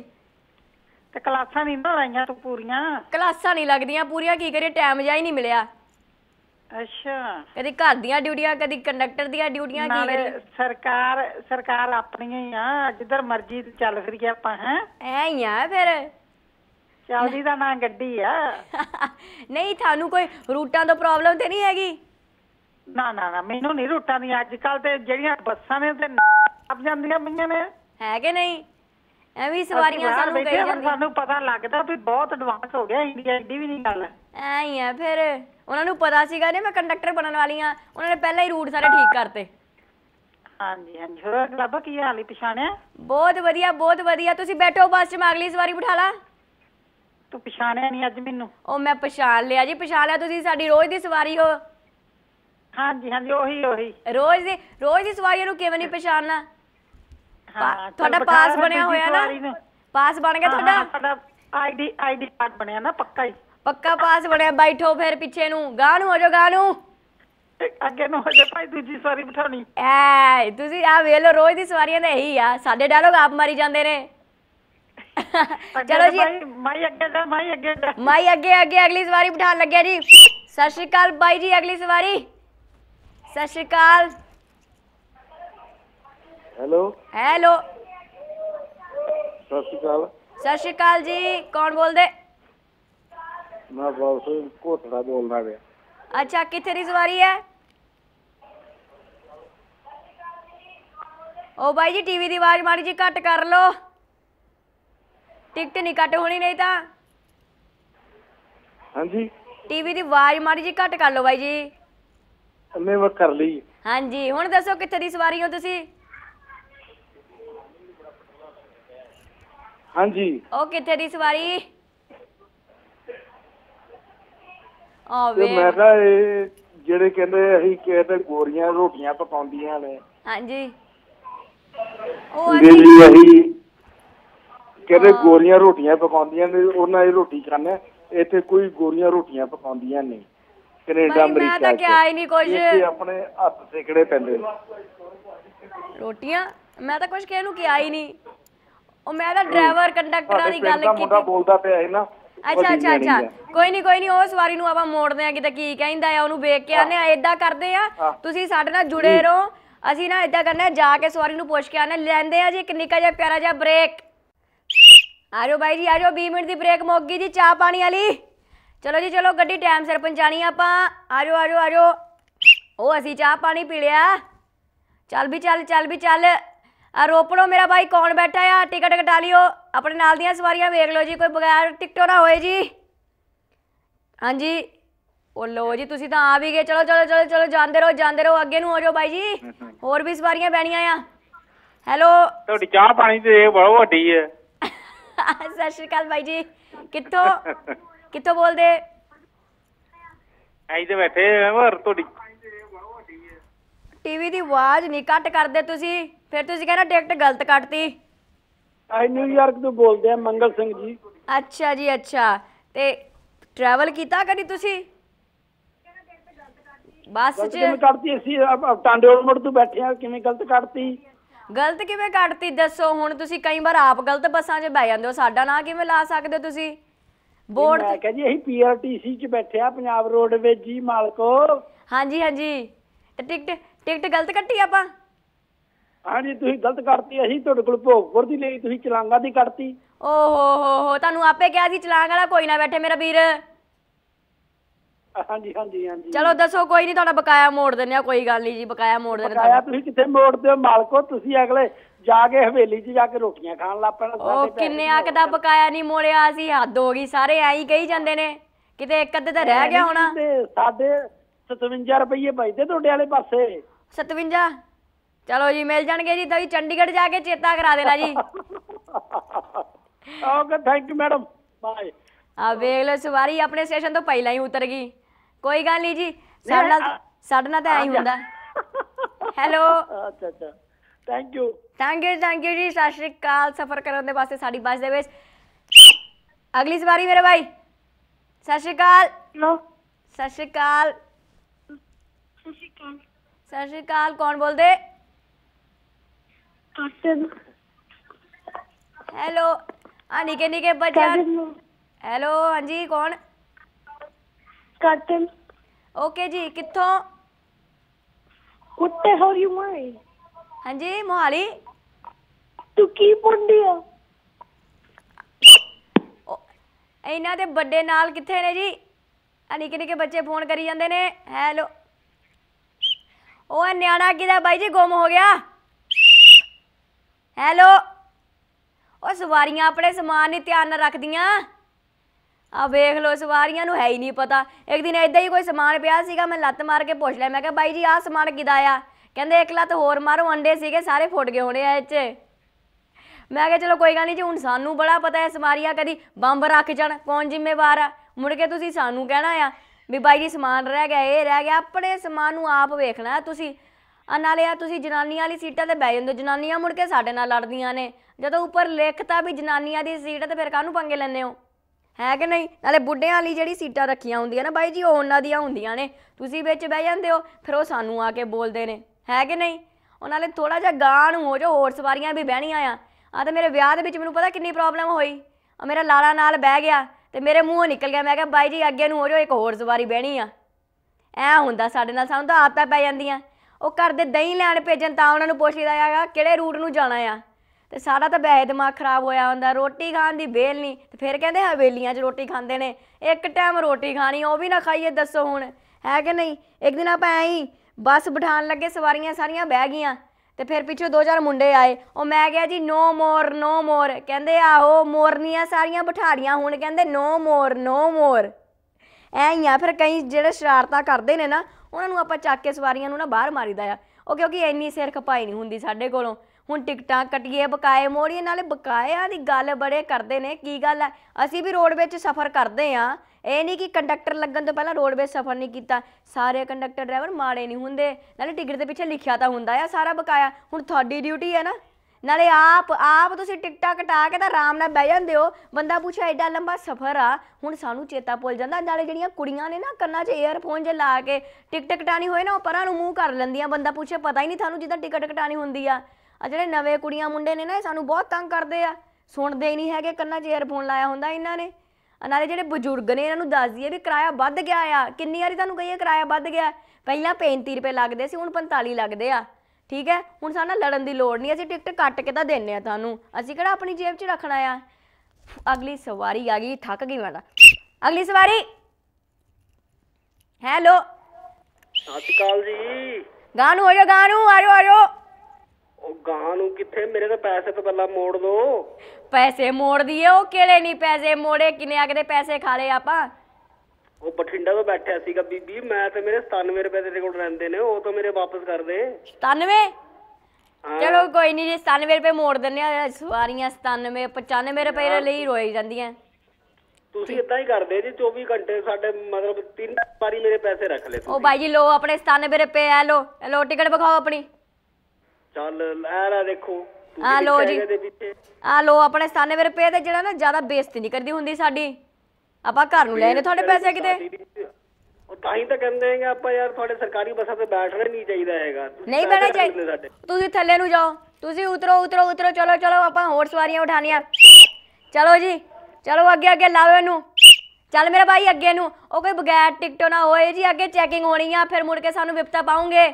ਤੇ ਕਲਾਸਾਂ ਨਹੀਂ ਨਾ ਲਾਈਆਂ ਤੂੰ ਪੂਰੀਆਂ? ਕਲਾਸਾਂ ਨਹੀਂ ਲੱਗਦੀਆਂ ਪੂਰੀਆਂ ਕੀ ਕਰੀਏ ਟਾਈਮ ਹੀ ਨਹੀਂ ਮਿਲਿਆ। ਅੱਛਾ। ਕਦੀ ਘਰ ਦੀਆਂ ਡਿਊਟੀਆਂ ਕਦੀ ਕੰਡਕਟਰ ਦੀਆਂ ਡਿਊਟੀਆਂ ਕੀ ਨਾਲੇ ਕਰੀ ਸਰਕਾਰ ਸਰਕਾਰ ਆਪਣੀਆਂ ਹੀ ਆ ਜਿੱਧਰ ਮਰਜ਼ੀ ਚੱਲ ਫਿਰੀਏ ਆਪਾਂ ਹੈ? ਐ ਹੀ ਆ ਫਿਰ। ਚੱਲਦੀ ਦਾ ਨਾਂ ਗੱਡੀ ਆ। ਨਹੀਂ ਤੁਹਾਨੂੰ ਕੋਈ ਰੂਟਾਂ ਤੋਂ ਪ੍ਰੋਬਲਮ ਤੇ ਨਹੀਂ ਹੈਗੀ? ਨਾ ਨਾ ਨਾ ਮੈਨੂੰ ਨਹੀਂ ਰੂਟਾਂ ਦੀ ਅੱਜ ਕੱਲ ਤੇ ਜਿਹੜੀਆਂ ਬੱਸਾਂ ਨੇ ਤੇ ਆਪ ਜਾਂਦੀਆਂ ਪਈਆਂ ਨੇ। ਹੈ ਕਿ ਨਹੀਂ? ਐਵੇਂ ਹੀ ਅਸੀਂ ਸਵਾਰੀਆਂ ਬਾਹਰ ਸਾਨੂੰ ਬੈਠੇ ਕਹੀ ਜਾਂਦੀਆਂ। ਸਾਨੂੰ ਪਤਾ ਲੱਗਦਾ ਵੀ ਬਹੁਤ ਐਡਵਾਂਸ ਹੋ ਗਿਆ ਇੰਡੀਆ ਏਡੀ ਵੀ ਨਹੀਂ ਗੱਲ। ਐ ਹੀ ਆ ਫਿਰ। ਉਹਨਾਂ ਨੂੰ ਪਤਾ ਸੀਗਾ ਨੇ ਮੈਂ ਕੰਡਕਟਰ ਬਣਨ ਵਾਲੀ ਆ। ਉਹਨਾਂ ਨੇ ਪਹਿਲਾਂ ਹੀ ਰੂਟ ਸਾਰੇ ਠੀਕ ਕਰਤੇ। ਹਾਂਜੀ ਹਾਂਜੀ। ਹੋਰ ਲੱਭਾ ਕੀ ਹਾਲ ਹੀ ਪਛਾਣਿਆ? ਬਹੁਤ ਵਧੀਆ ਬਹੁਤ ਵਧੀਆ। ਤੁਸੀਂ ਬੈਠੋ ਬੱਸ 'ਚ ਮੈਂ ਅਗਲੀ ਸਵਾਰੀ ਬਿਠਾ ਲਾ। ਤੂੰ ਪਛਾਣਿਆ ਨਹੀਂ ਅੱਜ ਮੈਨੂੰ? ਉਹ ਮੈਂ ਪਛਾਣ ਲਿਆ ਜੀ ਪਛਾਣ ਲਿਆ। ਤੁਸੀਂ ਸਾਡੀ ਰੋਜ਼ ਦੀ ਸਵਾਰੀ ਹੋ। ਹਾਂਜੀ ਹਾਂਜੀ ਉਹੀ ਉਹੀ। ਰੋਜ਼ ਦੀ ਰੋਜ਼ ਦੀ ਸਵਾਰੀਆਂ ਨੂੰ ਕਿਵੇਂ ਨਹੀਂ ਪਛਾਣਨਾ? ਚੱਲ ਤੁਹਾਡਾ ਪਾਸ ਬਣਿਆ ਹੋਇਆ ਨਾ। ਪਾਸ ਬਣ ਗਿਆ ਹਾਂ, ਤੁਹਾਡਾ? ਹਾਂ, ਆਈਡੀ ਆਈਡੀ ਕਾਰਡ ਬਣਿਆ ਨਾ ਪੱਕਾ ਹੀ। ਪੱਕਾ ਪਾਸ ਬਣਿਆ ਬੈਠੋ ਫਿਰ ਪਿੱਛੇ ਨੂੰ। ਗਾਂ ਨੂੰ ਹੋ ਜਾਓ ਗਾਂ ਨੂੰ। ਅੱਗੇ ਨੂੰ ਹੋ ਜਾ ਭਾਈ ਦੂਜੀ ਸਵਾਰੀ ਬਿਠਾਉਣੀ। ਐ ਤੁਸੀਂ ਆ ਵੇਖ ਲਓ ਰੋਜ਼ ਦੀ ਸਵਾਰੀਆਂ ਤਾਂ ਇਹੀ ਆ। ਸਾਡੇ ਡਾਇਲੋਗ ਆਪ ਮਾਰੀ ਜਾਂਦੇ ਨੇ। ਚਲੋ ਜੀ। ਮਾਈ ਅੱਗੇ ਜਾ ਮਾਈ ਅੱਗੇ ਜਾ। ਮਾਈ ਅੱਗੇ ਅੱਗੇ ਅਗਲੀ ਸਵਾਰੀ ਬਿਠਾਉਣ ਲੱਗਿਆ ਜੀ। ਸਤਿ ਸ਼੍ਰੀ ਅਕਾਲ ਬਾਈ ਜੀ ਅਗਲੀ ਸਵਾਰੀ। ਸਤਿ ਸ਼੍ਰੀ ਅਕਾਲ। ਹੈਲੋ। ਹੈਲੋ। ਸਤਿ ਸ਼੍ਰੀ ਅਕਾਲ। ਸਤਿ ਸ਼੍ਰੀ ਅਕਾਲ ਜੀ ਕੌਣ ਬੋਲਦੇ? ਮੈਂ ਬਾਬੂ ਸਿੰਘ ਕੋਟੜਾ ਬੋਲਦਾ ਪਿਆ। ਅੱਛਾ ਕਿੱਥੇ ਦੀ ਸਵਾਰੀ ਹੈ? ਓ ਬਾਈ ਜੀ ਟੀਵੀ ਦੀ ਆਵਾਜ਼ ਮਾੜੀ ਜੀ ਘੱਟ ਕਰ ਲੋ ਟਿਕਟ ਨਹੀਂ ਕੱਟ ਹੋਣੀ ਨਹੀਂ ਤਾਂ। ਹਾਂਜੀ। ਟੀਵੀ ਦੀ ਆਵਾਜ਼ ਮਾੜੀ ਜੀ ਘੱਟ ਕਰ ਲੋ ਬਾਈ ਜੀ। ਮੈਂ ਵਕ ਕਰ ਲਈ। ਹਾਂਜੀ ਹੁਣ ਦੱਸੋ ਕਿੱਥੇ ਦੀ ਸਵਾਰੀ ਹੋ ਤੁਸੀਂ? ਹਾਂਜੀ। ਉਹ ਕਿੱਥੇ ਦੀ ਸਵਾਰੀ? ਆ ਤੇ ਵੇ ਮੈਂ ਕਿਹਾ ਇਹ ਜਿਹੜੇ ਕਹਿੰਦੇ ਅਸੀਂ ਕਹਿੰਦੇ ਗੋਰੀਆਂ ਰੋਟੀਆਂ ਪਕਾਉਂਦੀਆਂ ਨੇ। ਹਾਂਜੀ। ਉਹ ਜੀ ਅਸੀਂ ਜੀ ਅਸੀਂ ਕਹਿੰਦੇ ਗੋਰੀਆਂ ਰੋਟੀਆਂ ਪਕਾਉਂਦੀਆਂ ਨੇ ਉਹਨਾਂ ਦੀ ਰੋਟੀ ਖਾਂਦੇ ਹਾਂ। ਇੱਥੇ ਕੋਈ ਗੋਰੀਆਂ ਰੋਟੀਆਂ ਪਕਾਉਂਦੀਆਂ ਨਹੀਂ। ਕੈਨੇਡਾ ਭਾਈ, ਮੈਂ ਅਮਰੀਕਾ ਤਾਂ। ਕਿਹਾ ਹੀ ਨਹੀਂ ਕੁਝ। ਇੱਥੇ ਆਪਣੇ ਹੱਥ ਸੇਕੜੇ ਪੈਂਦੇ ਰੋਟੀਆਂ? ਮੈਂ ਤਾਂ ਕੁਝ ਕਹਿ ਨੂੰ ਕਿਹਾ ਹੀ ਨਹੀਂ। ਉਹ ਮੈਂ ਤਾਂ ਡਰਾਈਵਰ ਕੰਡਕਟਰਾਂ ਦੀ ਗੱਲ ਦਾ ਮੁੰਡਾ ਕੀਤੀ। ਬੋਲਦਾ ਪਿਆ ਹੈ ਨਾ ਅੱਛਾ ਅੱਛਾ ਅੱਛਾ। ਕੋਈ ਨਹੀਂ ਕੋਈ ਨਹੀਂ ਉਹ ਸਵਾਰੀ ਨੂੰ ਆਪਾਂ ਮੋੜਦੇ ਆ ਕਿਤੇ ਕੀ ਕਹਿੰਦਾ ਆ ਉਹਨੂੰ ਵੇਖ ਕੇ ਆਨੇ ਆ ਏਦਾਂ ਕਰਦੇ ਆ। ਤੁਸੀਂ ਸਾਡੇ ਨਾਲ ਜੁੜੇ ਰਹੋ। ਅਸੀਂ ਨਾ ਏਦਾਂ ਕਰਨਾ ਜਾ ਕੇ ਸਵਾਰੀ ਨੂੰ ਪੁੱਛ ਕੇ ਆਨੇ ਲੈਂਦੇ ਆ ਜੀ ਇੱਕ ਨਿੱਕਾ ਜਿਹਾ ਪਿਆਰਾ ਜਿਹਾ ਬ੍ਰੇਕ ਆ ਜਾਓ ਬਾਈ ਜੀ ਆ ਜਾਓ 20 ਮਿੰਟ ਦੀ ਬ੍ਰੇਕ ਮੁੱਕ ਗਈ ਜੀ ਚਾਹ ਪਾਣੀ ਵਾਲੀ। ਚਲੋ ਜੀ ਚਲੋ ਗੱਡੀ ਟਾਈਮ ਸਿਰ ਪਹੁੰਚਾਣੀ ਆ ਆਪਾਂ। ਆ ਜਾਓ ਆ ਜਾਓ ਆ ਜਾਓ ਉਹ ਅਸੀਂ ਚਾਹ ਪਾਣੀ ਪੀ ਲਿਆ। ਚੱਲ ਵੀ ਚੱਲ ਚੱਲ ਵੀ ਚੱਲ। ਆ ਰੋਪੜੋ ਮੇਰਾ ਭਾਈ ਕੌਣ ਬੈਠਾ ਆ? ਟਿਕਟ ਕਟਾ ਲਿਓ। ਆਪਣੇ ਨਾਲ ਦੀਆਂ ਸਵਾਰੀਆਂ ਵੇਖ ਲਓ ਜੀ ਕੋਈ ਬਗੈਰ ਟਿਕਟੋਂ ਨਾ ਹੋਏ ਜੀ। ਹਾਂਜੀ। ਉਹ ਲੋ ਜੀ ਤੁਸੀਂ ਤਾਂ ਆ ਵੀ ਗਏ। ਚਲੋ ਚਲੋ ਚਲੋ ਚਲੋ ਜਾਂਦੇ ਰਹੋ ਜਾਂਦੇ ਰਹੋ। ਅੱਗੇ ਨੂੰ ਹੋ ਜਾਓ ਬਾਈ ਜੀ। ਹੋਰ ਵੀ ਸਵਾਰੀਆਂ ਬੈਣੀਆਂ ਆ। ਹੈਲੋ ਤੁਹਾਡੀ ਚਾਹ ਪਾਣੀ ਤੇ ਬਹੁਤ ਵੱਡੀ ਹੈ। ਸਤਿ ਸ਼੍ਰੀ ਅਕਾਲ ਬਾਈ ਜੀ। ਕਿੱਥੋਂ? ਕਿੱਥੋਂ ਬੋਲਦੇ? ਐਂ ਤੇ ਬੈਠੇ ਆ, ਪਰ ਤੁਹਾਡੀ। ਟੀਵੀ ਦੀ ਆਵਾਜ਼ ਨਹੀਂ ਕੱਟ ਕਰਦੇ ਤੁਸੀਂ। ਫਿਰ ਤੁਸੀਂ ਕਹਿੰਦਾ ਟਿਕਟ ਗਲਤ ਕੱਟਤੀ। ਆਈ ਨਿਊਯਾਰਕ ਤੋਂ ਬੋਲਦੇ ਆ ਮੰਗਲ ਸਿੰਘ ਜੀ। ਅੱਛਾ ਜੀ ਅੱਛਾ। ਤੇ ਟਰੈਵਲ ਕੀਤਾ ਕਦੀ ਤੁਸੀਂ? ਬੱਸ 'ਚ? ਕਿਵੇਂ ਕੱਢਤੀ ਅਸੀਂ ਟਾਂਡੇ ਮੋੜ ਤੋਂ ਬੈਠੇ ਆ ਕਿਵੇਂ ਗਲਤ ਕੱਢਤੀ ਗਲਤ ਕਿਵੇਂ ਕੱਟਤੀ? ਦੱਸੋ ਹੁਣ ਤੁਸੀਂ ਕਈ ਵਾਰ ਆਪ ਗਲਤ ਬੱਸਾਂ 'ਚ ਬਹਿ ਜਾਂਦੇ ਹੋ। ਸਾਡਾ ਨਾਂ ਕਿਵੇਂ ਲਾ ਸਕਦੇ ਹੋ ਤੁਸੀਂ? ਬੋਰਡ ਮੈਂ ਕਿਹਾ ਜੀ ਅਸੀਂ ਪੀਆਰਟੀਸੀ ਚ ਬੈਠੇ ਆ ਪੰਜਾਬ ਰੋਡਵੇਜ ਜੀ ਮਾਲਕੋ। ਹਾਂਜੀ ਹਾਂਜੀ। ਤੇ ਟਿਕਟ ਟਿਕਟ ਗਲਤ ਕੱਟੀ ਆਪਾਂ? ਹਾਂਜੀ ਤੁਸੀਂ ਗਲਤ ਕੱਢਤੀ ਅਸੀਂ ਤੁਹਾਡੇ ਕੋਲ ਭੋਗਪੁਰ ਦੀ ਲਈ ਤੁਸੀਂ ਚਲਾਂਗਾ ਦੀ ਕੱਢਤੀ ਓ ਹੋ ਹੋ ਹੋ ਤੁਹਾਨੂੰ ਆਪੇ ਕਿਹਾ ਸੀ ਚਲਾਨ ਵਾਲਾ ਕੋਈ ਨਾ ਬੈਠੇ ਮੇਰਾ ਵੀਰ। ਹਾਂਜੀ ਹਾਂਜੀ ਹਾਂਜੀ। ਚਲੋ ਦੱਸੋ ਕੋਈ ਨਹੀਂ ਤੁਹਾਡਾ ਬਕਾਇਆ ਮੋੜ ਦਿੰਦੇ ਆ ਕੋਈ ਗੱਲ ਨਹੀਂ ਜੀ ਬਕਾਇਆ ਮੋੜ ਦਿੰਦੇ ਆਇਆ ਤੁਸੀਂ ਕਿੱਥੇ ਮੋੜਦੇ ਹੋ ਮਾਲਕੋ ਤੁਸੀਂ ਅਗਲੇ ਜਾ ਕੇ ਹਵੇਲੀ 'ਚ ਜਾ ਕੇ ਰੋਟੀਆਂ ਖਾਣ ਲੱਗ ਪੈਣਾ ਉਹ ਕਿੰਨੇ ਆਕ ਦਾ ਬਕਾਇਆ ਨਹੀਂ ਮੋੜਿਆ ਸੀ ਹੱਦ ਹੋ ਗਈ ਸਾਰੇ ਐਂ ਹੀ ਕਹੀ ਜਾਂਦੇ ਨੇ। ਕਿਤੇ ਇੱਕ ਅੱਧੇ ਤਾਂ ਰਹਿ ਗਿਆ ਹੋਣਾ। ਸਾਡੇ 57 ਰੁਪਏ ਬਚਦੇ ਤੁਹਾਡੇ ਵਾਲੇ ਪਾਸੇ। 57 ਚਲੋ ਜੀ ਮਿਲ ਜਾਣਗੇ ਜੀ ਤੁਸੀਂ ਚੰਡੀਗੜ੍ਹ ਜਾ ਕੇ ਚੇਤਾ ਕਰਾ ਦੇਣਾ ਜੀ। Okay thank you madam bye ਆ ਵੇਖ ਲਓ ਸਵਾਰੀ ਆਪਣੇ ਸਟੇਸ਼ਨ ਤੋਂ ਪਹਿਲਾਂ ਹੀ ਉਤਰ ਗਈ। ਕੋਈ ਗੱਲ ਨਹੀਂ ਜੀ ਸਾਡੇ ਨਾਲ ਸਾਡੇ ਨਾਲ ਤਾਂ ਐਂ ਹੀ ਹੁੰਦਾ। ਹੈਲੋ ਅੱਛਾ ਅੱਛਾ। Thank you thank you thank you ਜੀ ਸਤਿ ਸ਼੍ਰੀ ਅਕਾਲ। ਸਫ਼ਰ ਕਰਨ ਦੇ ਵਾਸਤੇ ਸਾਡੀ ਬੱਸ ਦੇ ਵਿੱਚ। ਅਗਲੀ ਸਵਾਰੀ ਮੇਰੇ ਭਾਈ। ਸਤਿ ਸ਼੍ਰੀ ਅਕਾਲ। ਹੈਲੋ। ਸਤਿ ਸ਼੍ਰੀ ਅਕਾਲ। ਸਤਿ ਸ਼੍ਰੀ ਅਕਾਲ। ਕੌਣ ਬੋਲਦੇ? ਕਾਟਨ ਹੈਲੋ ਆ ਨਿੱਕੇ ਨਿੱਕੇ ਬੱਚਿਆਂ ਹੈਲੋ ਹਾਂਜੀ ਕੌਣ? ਕਾਟਨ ਓਕੇ ਜੀ ਕਿੱਥੋਂ? What the hell you wearing? ਹਾਂਜੀ ਮੋਹਾਲੀ। ਤੂੰ ਕੀ ਪਾਉਂਦੀ ਆ? ਉਹ, ਇਹਨਾਂ ਦੇ ਵੱਡੇ ਨਾਲ ਕਿੱਥੇ ਨੇ ਜੀ? ਆ ਨਿੱਕੇ ਨਿੱਕੇ ਬੱਚੇ ਫੋਨ ਕਰੀ ਜਾਂਦੇ ਨੇ। ਹੈਲੋ ਇਹ ਨਿਆਣਾ ਕਿਦਾ ਬਾਈ ਜੀ ਗੁੰਮ ਹੋ ਗਿਆ? ਹੈਲੋ ਉਹ ਸਵਾਰੀਆਂ ਆਪਣੇ ਸਮਾਨ ਨਹੀਂ ਧਿਆਨ ਨਾਲ ਰੱਖਦੀਆਂ। ਆ ਵੇਖ ਲੋ ਸਵਾਰੀਆਂ ਨੂੰ ਹੈ ਹੀ ਨਹੀਂ ਪਤਾ। ਇੱਕ ਦਿਨ ਏਦਾਂ ਹੀ ਕੋਈ ਸਮਾਨ ਪਿਆ ਸੀਗਾ, ਮੈਂ ਲੱਤ ਮਾਰ ਕੇ ਪੁੱਛ ਲਿਆ। ਮੈਂ ਕਿਹਾ, ਬਾਈ ਜੀ, ਆਹ ਸਮਾਨ ਕਿਦਾ ਆ? ਕਹਿੰਦੇ, ਇੱਕ ਲੱਤ ਹੋਰ ਮਾਰੋ, ਅੰਡੇ ਸੀਗੇ, ਸਾਰੇ ਫੁੱਟ ਗਏ ਹੋਣੇ ਆ ਇਹ 'ਚ। ਮੈਂ ਕਿਹਾ, ਚਲੋ ਕੋਈ ਗੱਲ ਨਹੀਂ, ਜੀ ਹੁਣ ਸਾਨੂੰ ਬੜਾ ਪਤਾ ਹੈ ਸਮਾਰੀਆਂ ਕਦੀ ਬੰਬ ਰੱਖ ਜਾਣ, ਕੌਣ ਜ਼ਿੰਮੇਵਾਰ ਆ? ਮੁੜ ਕੇ ਤੁਸੀਂ ਸਾਨੂੰ ਕਹਿਣਾ ਆ ਵੀ ਬਾਈ ਜੀ, ਸਮਾਨ ਰਹਿ ਗਿਆ, ਇਹ ਰਹਿ ਗਿਆ, ਆਪਣੇ ਸਮਾਨ ਨੂੰ ਆਪ ਵੇਖਣਾ ਤੁਸੀਂ। ਆ ਨਾਲੇ ਆ ਤੁਸੀਂ ਜਨਾਨੀਆਂ ਵਾਲੀ ਸੀਟਾਂ ਤੇ ਬਹਿ ਜਾਂਦੇ ਜਨਾਨੀਆਂ ਮੁੜ ਕੇ ਸਾਡੇ ਨਾਲ ਲੜਦੀਆਂ ਨੇ। ਜਦੋਂ ਉੱਪਰ ਲਿਖਤਾ ਵੀ ਜਨਾਨੀਆਂ ਦੀ ਸੀਟ ਹੈ ਤੇ ਫਿਰ ਕਾਹਨੂੰ ਪੰਗੇ ਲੈਂਦੇ ਹੋ? ਹੈ ਕਿ ਨਹੀਂ? ਨਾਲੇ ਬੁੱਢਿਆਂ ਵਾਲੀ ਜਿਹੜੀ ਸੀਟਾਂ ਰੱਖੀਆਂ ਹੁੰਦੀਆਂ ਨਾ ਬਾਈ ਜੀ, ਉਹ ਉਹਨਾਂ ਦੀਆਂ ਹੁੰਦੀਆਂ ਨੇ। ਤੁਸੀਂ ਵਿੱਚ ਬਹਿ ਜਾਂਦੇ ਹੋ, ਫਿਰ ਉਹ ਸਾਨੂੰ ਆ ਕੇ ਬੋਲਦੇ ਨੇ। ਹੈ ਕਿ ਨਹੀਂ? ਉਹ ਨਾਲੇ ਥੋੜਾ ਜਿਹਾ ਗਾਂ ਨੂੰ ਹੋ ਜਾਓ, ਹੋਰ ਸਵਾਰੀਆਂ ਵੀ ਬਹਿਣੀਆਂ ਆ। ਆ ਤਾਂ ਮੇਰੇ ਵਿਆਹ ਦੇ ਵਿੱਚ ਮੈਨੂੰ ਪਤਾ ਕਿੰਨੀ ਪ੍ਰੋਬਲਮ ਹੋਈ। ਆ ਮੇਰਾ ਲਾਲਾ ਨਾਲ ਬਹਿ ਗਿਆ ਤੇ ਮੇਰੇ ਮੂੰਹੋਂ ਨਿਕਲ ਗਿਆ। ਮੈਂ ਕਿਹਾ, ਬਾਈ ਜੀ, ਅੱਗੇ ਨੂੰ ਹੋ ਜਾਓ, ਇੱਕ ਹੋਰ ਸਵਾਰੀ ਬਹਿਣੀ ਆ। ਐ ਹੁੰਦਾ ਸਾਡੇ ਨਾਲ, ਸਾਨੂੰ ਤਾਂ ਆਦਤਾਂ ਪੈ ਜਾਂਦੀਆਂ। ਉਹ ਘਰ ਦੇ ਦਹੀਂ ਲੈਣ ਭੇਜਣ ਤਾਂ ਉਹਨਾਂ ਨੂੰ ਪੁੱਛ ਪੁੱਛੀਦਾ ਹੈਗਾ, ਕਿਹੜੇ ਰੂਟ ਨੂੰ ਜਾਣਾ ਆ? ਤੇ ਸਾਡਾ ਤਾਂ ਵੈਸੇ ਦਿਮਾਗ ਖਰਾਬ ਹੋਇਆ ਹੁੰਦਾ, ਰੋਟੀ ਖਾਣ ਦੀ ਵੇਲ ਨਹੀਂ। ਤੇ ਫਿਰ ਕਹਿੰਦੇ ਹਵੇਲੀਆਂ 'ਚ ਰੋਟੀ ਖਾਂਦੇ ਨੇ। ਇੱਕ ਟਾਈਮ ਰੋਟੀ ਖਾਣੀ, ਉਹ ਵੀ ਨਾ ਖਾਈਏ, ਦੱਸੋ ਹੁਣ, ਹੈ ਕਿ ਨਹੀਂ? ਇੱਕ ਦਿਨ ਆਪਾਂ ਐਂ ਹੀ ਬੱਸ ਬਿਠਾਣ ਲੱਗੇ, ਸਵਾਰੀਆਂ ਸਾਰੀਆਂ ਬਹਿ ਗਈਆਂ। ਤੇ ਫਿਰ ਪਿੱਛੋਂ ਦੋ ਚਾਰ ਮੁੰਡੇ ਆਏ। ਉਹ ਮੈਂ ਕਿਹਾ ਜੀ, ਨੋ ਮੋਰ ਨੋ ਮੋਰ। ਕਹਿੰਦੇ, ਆਹੋ, ਮੋਰਨੀਆਂ ਸਾਰੀਆਂ ਬਿਠਾੜੀਆਂ ਹੁਣ। ਕਹਿੰਦੇ, ਨੋ ਮੋਰ ਨੋ ਮੋਰ। ਐ ਹੀ ਆ। ਫਿਰ ਕਈ ਜਿਹੜੇ ਸ਼ਰਾਰਤਾਂ ਕਰਦੇ ਨੇ ਨਾ, ਉਹਨਾਂ ਨੂੰ ਆਪਾਂ ਚੱਕ ਕੇ ਸਵਾਰੀਆਂ ਨੂੰ ਨਾ ਬਾਹਰ ਮਾਰੀਦਾ ਆ। ਉਹ ਕਿਉਂਕਿ ਇੰਨੀ ਸਿਰ ਖਪਾਈ ਨਹੀਂ ਹੁੰਦੀ ਸਾਡੇ ਕੋਲੋਂ। ਹੁਣ ਟਿਕਟਾਂ ਕਟੀਏ, ਬਕਾਏ ਮੋੜੀਏ, ਨਾਲੇ ਬਕਾਇਆਂ ਦੀ ਗੱਲ ਬੜੇ ਕਰਦੇ ਨੇ, ਕੀ ਗੱਲ ਹੈ ਅਸੀਂ ਵੀ ਰੋਡ ਵਿੱਚ ਸਫ਼ਰ ਕਰਦੇ ਆ। ਇਹ ਨਹੀਂ ਕਿ ਕੰਡਕਟਰ ਲੱਗਣ ਤੋਂ ਪਹਿਲਾਂ ਰੋਡ ਵਿੱਚ ਸਫ਼ਰ ਨਹੀਂ ਕੀਤਾ। ਸਾਰੇ ਕੰਡਕਟਰ ਡਰਾਈਵਰ ਮਾੜੇ ਨਹੀਂ ਹੁੰਦੇ। ਨਾਲੇ ਟਿਕਟ ਦੇ ਪਿੱਛੇ ਲਿਖਿਆ ਤਾਂ ਹੁੰਦਾ ਆ ਸਾਰਾ ਬਕਾਇਆ। ਹੁਣ ਤੁਹਾਡੀ ਡਿਊਟੀ ਹੈ ਨਾ। ਨਾਲੇ ਆਪ ਆਪ ਤੁਸੀਂ ਟਿਕਟਾਂ ਕਟਾ ਕੇ ਤਾਂ ਆਰਾਮ ਨਾਲ ਬਹਿ ਜਾਂਦੇ ਹੋ। ਬੰਦਾ ਪੁੱਛਿਆ ਐਡਾ ਲੰਬਾ ਸਫ਼ਰ ਆ? ਹੁਣ ਸਾਨੂੰ ਚੇਤਾ ਭੁੱਲ ਜਾਂਦਾ। ਨਾਲੇ ਜਿਹੜੀਆਂ ਕੁੜੀਆਂ ਨੇ ਨਾ ਕੰਨਾਂ 'ਚ ਏਅਰਫੋਨ ਜੇ ਲਾ ਕੇ ਟਿਕਟ ਕਟਾਣੀ ਹੋਏ ਨਾ, ਉਹ ਪਰਾਂ ਨੂੰ ਮੂੰਹ ਕਰ ਲੈਂਦੀਆਂ। ਬੰਦਾ ਪੁੱਛੇ, ਪਤਾ ਹੀ ਨਹੀਂ ਤੁਹਾਨੂੰ ਜਿੱਦਾਂ ਟਿਕਟ ਕਟਾਣੀ ਹੁੰਦੀ ਆ। ਆ ਜਿਹੜੇ ਨਵੇਂ ਕੁੜੀਆਂ ਮੁੰਡੇ ਨੇ ਨਾ ਇਹ ਸਾਨੂੰ ਬਹੁਤ ਤੰਗ ਕਰਦੇ ਆ। ਸੁਣਦੇ ਹੀ ਨਹੀਂ ਹੈਗੇ ਕੰਨਾਂ 'ਚ ਏਅਰਫੋਨ ਲਾਇਆ ਹੁੰਦਾ ਇਹਨਾਂ ਨੇ। ਨਾਲੇ ਜਿਹੜੇ ਬਜ਼ੁਰਗ ਨੇ ਇਹਨਾਂ ਨੂੰ ਦੱਸ ਦਈਏ ਵੀ ਕਿਰਾਇਆ ਵੱਧ ਗਿਆ ਆ। ਕਿੰਨੀ ਵਾਰੀ ਤੁਹਾਨੂੰ ਕਹੀਏ ਕਿਰਾਇਆ ਵੱਧ ਗਿਆ? ਪਹਿਲਾਂ 35 ਰੁਪਏ ਲੱਗਦੇ ਸੀ ਹੁਣ 45 ਲੱਗਦੇ ਆ। ਠੀਕ ਹੈ? ਹੁਣ ਸਾਨੂੰ ਲੜਨ ਦੀ ਲੋੜ ਨਹੀਂ ਅਸੀਂ ਟਿਕਟ ਕੱਟ ਕੇ ਤਾਂ ਦਿੰਨੇ ਆ ਤੁਹਾਨੂੰ। ਅਸੀਂ ਕਿਹੜਾ ਆਪਣੀ ਜੇਬ 'ਚ ਰੱਖਣਾ ਆ? ਅਗਲੀ ਸਵਾਰੀ ਆ ਗਈ ਥੱਕ ਗਈ ਮੈਂ ਤਾਂ। ਅਗਲੀ ਸਵਾਰੀ। ਹੈਲੋ। ਸਤਿ ਸ਼੍ਰੀ ਅਕਾਲ ਜੀ। ਗਾਂ ਨੂੰ ਹੋ ਜਾਓ ਗਾਂ ਨੂੰ ਆ ਜਾਓ ਆ ਜਾਓ। ਉਹ ਗਾਂ ਨੂੰ ਕਿੱਥੇ? ਮੇਰੇ ਤਾਂ ਪੈਸੇ ਤੋਂ ਪਹਿਲਾਂ ਮੋੜ ਦੋ। ਪੈਸੇ ਮੋੜ ਦਈਏ ਉਹ ਕਿਹੜੇ ਨਹੀਂ ਪੈਸੇ ਮੋੜੇ? ਕਿੰਨੇ ਅਗਦੇ ਪੈਸੇ ਖਾ ਲਏ ਆਪਾਂ? ਉਹ ਬਠਿੰਡਾ ਤੋਂ ਬੈਠਿਆ ਸੀਗਾ ਬੀਬੀ ਮੈਂ ਤੇ ਮੇਰੇ 97 ਰੁਪਏ ਤੇਰੇ ਕੋਲ ਰਹਿੰਦੇ ਨੇ ਉਹ ਤਾਂ ਮੇਰੇ ਵਾਪਸ ਕਰ ਦੇ। 97 ਹਾਂ। ਚਲੋ ਕੋਈ ਨਹੀਂ ਜੀ 97 ਰੁਪਏ ਮੋੜ ਦਿੰਨੇ ਆ ਸਵਾਰੀਆਂ 97 95 ਰੁਪਏ ਦੇ ਲਈ ਰੋਈ ਜਾਂਦੀਆਂ। ਤੁਸੀਂ ਇਦਾਂ ਹੀ ਕਰਦੇ ਜੀ 24 ਘੰਟੇ ਸਾਡੇ ਮਤਲਬ ਤਿੰਨ ਵਾਰੀ ਮੇਰੇ ਪੈਸੇ ਰੱਖ ਲੈ ਉਹ ਤੁਸੀਂ। ਬਾਈ ਜੀ ਲੋ ਆਪਣੇ 97 ਰੁਪਏ ਆ ਲੋ ਲੋ ਟਿਕਟ ਵਿਖਾਓ ਆਪਣੀ। ਚੱਲ ਐ ਨਾ ਦੇਖੋ ਆ ਕਿੱਥੇ ਜੀ। ਆ ਲੋ ਆਪਣੇ 97 ਰੁਪਏ ਤੇ ਜਿਹੜਾ ਨਾ ਜ਼ਿਆਦਾ ਬੇਇੱਜ਼ਤੀ ਨਹੀਂ ਕਰਦੀ ਹੁੰਦੀ ਸਾਡੀ। ਆਪਾਂ ਘਰ ਨੂੰ ਲੈ ਨੇ ਤੁਹਾਡੇ ਪੈਸੇ ਕਿਤੇ? ਉਹ ਤਾਂ ਹੀ ਤਾਂ ਕਹਿੰਦੇ ਹੈਗੇ ਆਪਾਂ ਯਾਰ ਤੁਹਾਡੇ ਸਰਕਾਰੀ ਬੱਸਾਂ ਤੇ ਬੈਠਣਾ ਨਹੀਂ ਚਾਹੀਦਾ ਹੈਗਾ। ਨਹੀਂ ਲੈਂਦੇ ਚਾਹੀਦਾ ਤੁਸੀਂ ਥੱਲੇ ਨੂੰ ਜਾਓ। ਤੁਸੀਂ ਉਤਰੋ ਉਤਰੋ ਉਤਰੋ ਚਲੋ ਚਲੋ ਆਪਾਂ ਹੋਰ ਸਵਾਰੀਆਂ ਉਠਾਣੀਆਂ ਚਲੋ ਜੀ ਚਲੋ ਅੱਗੇ ਅੱਗੇ ਲਾਓ ਇਹਨੂੰ। ਚੱਲ ਮੇਰਾ ਭਾਈ ਅੱਗੇ ਨੂੰ। ਉਹ ਕੋਈ ਬਗੈਰ ਟਿਕਟੋ ਨਾ ਹੋਏ ਜੀ ਅੱਗੇ ਚੈਕਿੰਗ ਹੋਣੀ ਆ ਫਿਰ ਮੁੜ ਕੇ ਸਾਨੂੰ ਵਿਪਤਾ ਪਾਉਂਗੇ।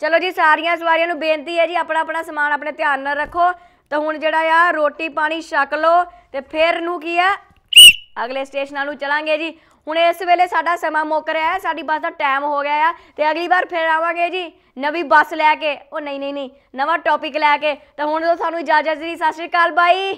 ਚਲੋ ਜੀ, ਸਾਰੀਆਂ ਸਵਾਰੀਆਂ ਨੂੰ ਬੇਨਤੀ ਹੈ ਜੀ, ਆਪਣਾ ਆਪਣਾ ਸਮਾਨ ਆਪਣੇ ਧਿਆਨ ਨਾਲ ਰੱਖੋ। ਤਾਂ ਹੁਣ ਜਿਹੜਾ ਆ, ਰੋਟੀ ਪਾਣੀ ਛਕ ਲਓ ਤੇ ਫਿਰ ਨੂੰ ਕੀ ਆ? ਅਗਲੇ ਸਟੇਸ਼ਨਾਂ ਨੂੰ ਚਲਾਂਗੇ ਜੀ। ਹੁਣ ਇਸ ਵੇਲੇ ਸਾਡਾ ਸਮਾਂ ਮੁੱਕ ਰਿਹਾ ਹੈ, ਸਾਡੀ ਬੱਸ ਦਾ ਟਾਈਮ ਹੋ ਗਿਆ ਆ ਤੇ ਅਗਲੀ ਵਾਰ ਫਿਰ ਆਵਾਂਗੇ ਜੀ, ਨਵੀਂ ਬੱਸ ਲੈ ਕੇ। ਉਹ ਨਹੀਂ ਨਹੀਂ ਨਹੀਂ, ਨਵਾਂ ਟੌਪਿਕ ਲੈ ਕੇ। ਤਾਂ ਹੁਣ ਤੋਂ ਸਾਨੂੰ ਇਜਾਜ਼ਤ ਜੀ, ਸਤਿ ਸ਼੍ਰੀ ਅਕਾਲ ਬਾਈ।